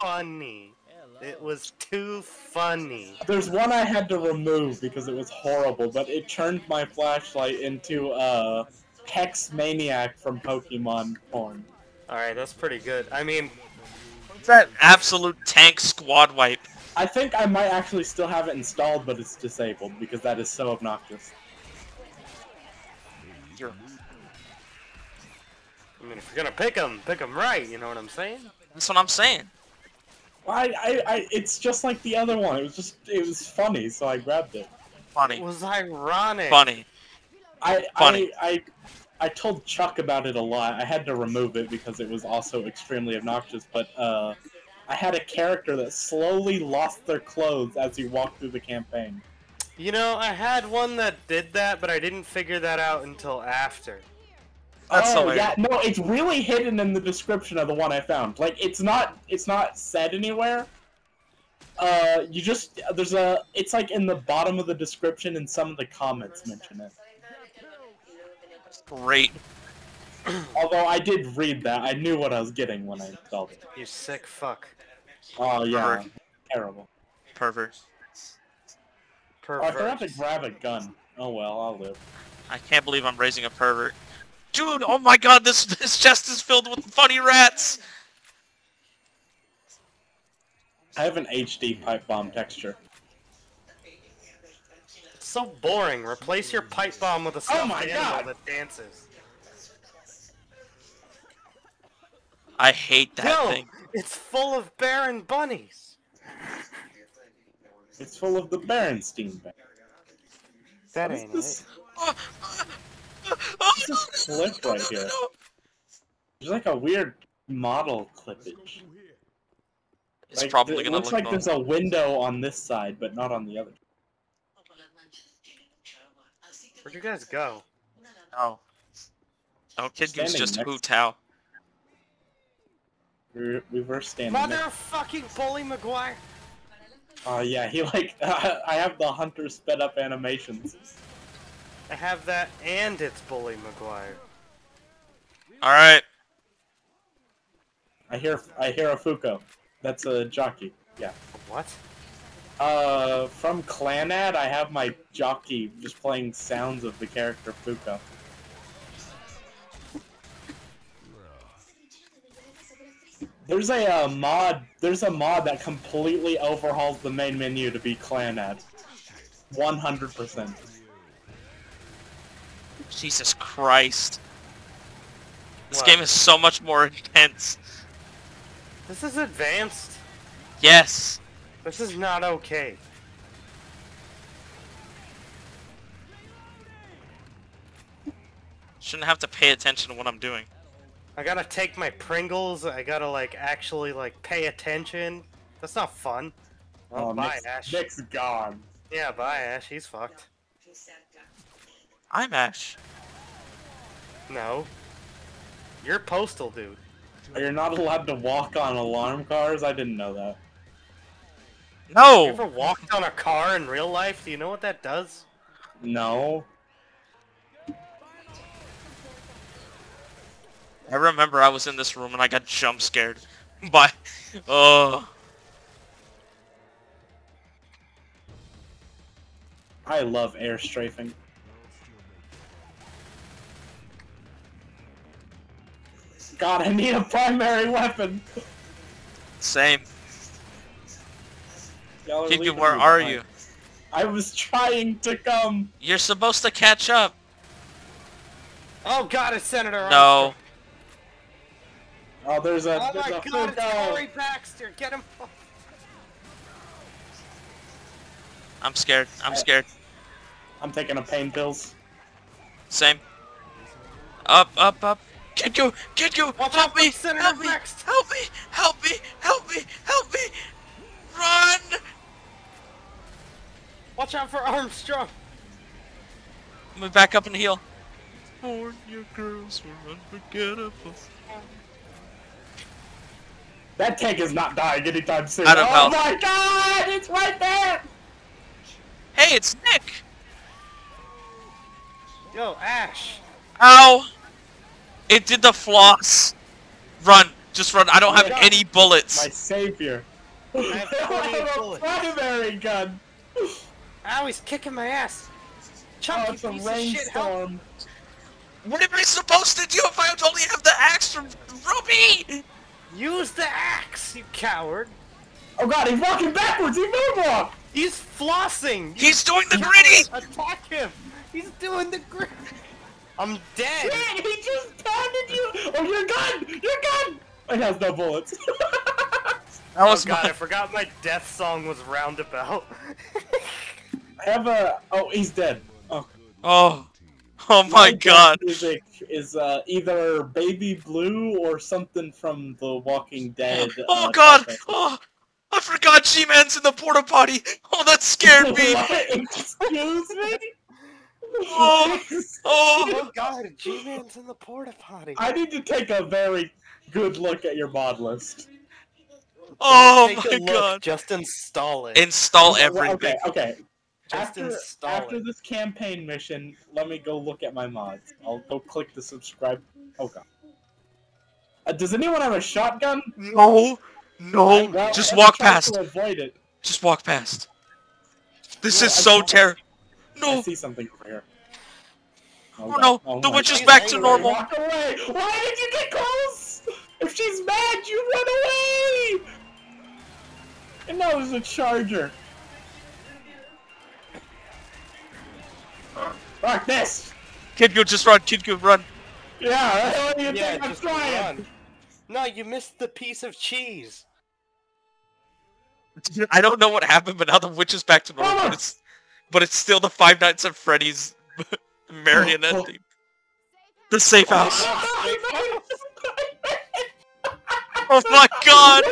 funny. It was too funny. there's one I had to remove because it was horrible, but it turned my flashlight into uh, Hex Maniac from Pokemon porn. Alright, that's pretty good. I mean, That absolute tank squad wipe. I think I might actually still have it installed, but it's disabled because that is so obnoxious. You're I mean, if you're gonna pick them, pick them right. You know what I'm saying? That's what I'm saying. I, I, I, it's just like the other one. It was just, it was funny, so I grabbed it. It Funny. was ironic. Funny. I, Funny. I, I, I told Chuck about it a lot. I had to remove it because it was also extremely obnoxious. But uh, I had a character that slowly lost their clothes as he walked through the campaign. You know, I had one that did that, but I didn't figure that out until after. That's oh hilarious. yeah, no, it's really hidden in the description of the one I found. Like it's not, it's not said anywhere. Uh, you just there's a, it's like in the bottom of the description, and some of the comments mention it. Great. Although I did read that, I knew what I was getting when I installed it. You sick fuck. Oh yeah, Pervert. terrible. Pervert. Oh, I forgot to grab a gun. Oh well, I'll live. I can't believe I'm raising a pervert. Dude, oh my god, this this chest is filled with funny rats! I have an HD pipe bomb texture. It's so boring. Replace your pipe bomb with a oh stuffed Oh my animal God. that dances. I hate that no, thing. it's full of barren bunnies. It's full of the Berenstein bag. That What is ain't this? it. Oh, oh, This clip right here. There's like a weird model clippage. It's Like, probably gonna looks look like bad. there's a window on this side, but not on the other. Where'd you guys go? Oh. No, Kid Goose Standing just next- Hu Tao. We, we were standing. there. Motherfucking Bully Maguire! Oh uh, yeah, he like I have the hunter sped up animations. I have that and it's Bully Maguire. Alright. I hear I hear a Fuko. That's a jockey. Yeah. What? Uh, from Clannad, I have my jockey just playing sounds of the character Fuko. There's a uh, mod. There's a mod that completely overhauls the main menu to be Clannad. One hundred percent. Jesus Christ. This What? game is so much more intense. This is advanced. Yes. This is not okay. Shouldn't have to pay attention to what I'm doing. I gotta take my Pringles. I gotta like actually like pay attention. That's not fun. Oh, bye, Nick's, Ash. Nick's gone. Yeah, bye, Ash. He's fucked. I'm Ash. No. You're postal, dude. You're not allowed to walk on alarm cars. I didn't know that. No! You No! ever walked on a car in real life? Do you know what that does? No. I remember I was in this room and I got jump scared by... Oh. Uh. I love air strafing. God, I need a primary weapon. Same. Y'all Kid, where are behind. you? I was trying to come. You're supposed to catch up. Oh god, it's Senator No. Oh, there's a Oh there's my a god, it's Fugo. Cory Baxter! Get him! I'm scared. I'm scared. I'm taking a pain pills. Same. Up, up, up. Kid go, kid go, Watch help me, help me, Baxter. help me, help me, help me, help me. Run! Watch out for Armstrong! Let me back up and heal. For your girls were unforgettable. That tank is not dying anytime soon. I don't oh know. my god, it's right there. Hey, it's Nick! Yo, Ash! Ow! It did the floss. Run. Just run. I don't have Yeah. any bullets. My savior. I have plenty of a bullets. primary gun. Ow, he's kicking my ass. Oh, Chunky it's a piece of shit, help. What am I supposed to do if I only have the axe from Ruby? Use the axe, you coward. Oh god, he's walking backwards. He moonwalk. He's flossing. You He's doing the gritty. Attack him. He's doing the grit. I'm dead. Shit, he just pounded you. Oh, your gun. Your gun. It has no bullets. That Oh was god, I forgot my death song was roundabout. I have a. Oh, he's dead. Oh. Oh, oh my death god. Music is uh, either Baby Blue or something from The Walking Dead. Oh uh, god. soundtrack. Oh, I forgot G-Man's in the porta potty. Oh, that scared me. Excuse me. Oh. Oh. god, G-Man's in the porta potty. I need to take a very good look at your mod list. Oh Take my a look, god. Just install it. Install everything. Okay, okay. Just after, install after it. this campaign mission, let me go look at my mods. I'll go click the subscribe. Oh god. Uh, does anyone have a shotgun? No. No. Well, Just walk past. To avoid it. Just walk past. This No, is I so don't. Terrible. I No. see something over here. Oh God. no. Oh The my witch is God. back to Angry. normal. Walk away! Why did you get close? If she's mad, you run away! And now there's a charger. Fuck this! Kid, go just run. Kid, go run. Yeah, what do you yeah, think I'm trying? run. No, you missed the piece of cheese. I don't know what happened, but now the witch is back to normal. But it's, but it's still the Five Nights at Freddy's marionette Oh. thing. The safe house. Oh my god!